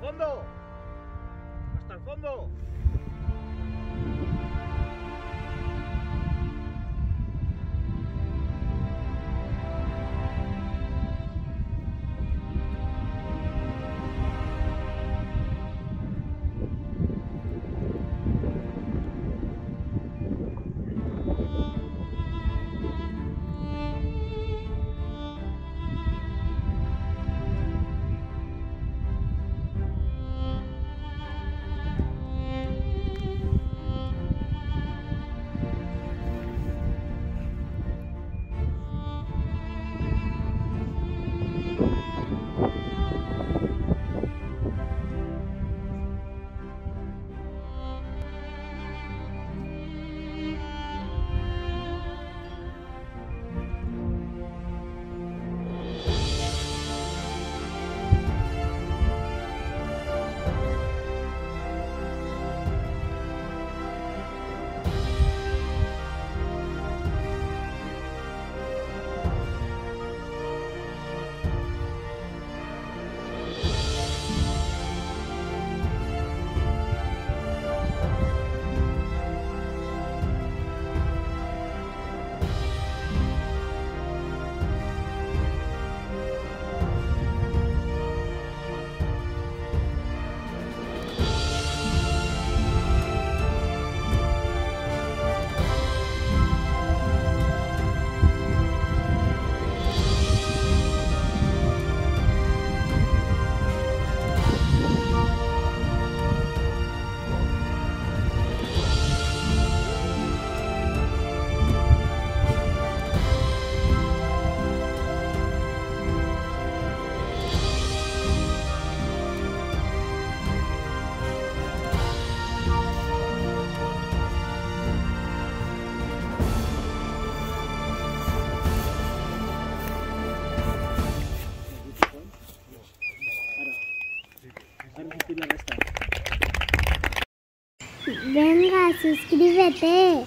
fondo! ¡Hasta el fondo! Venga, suscríbete.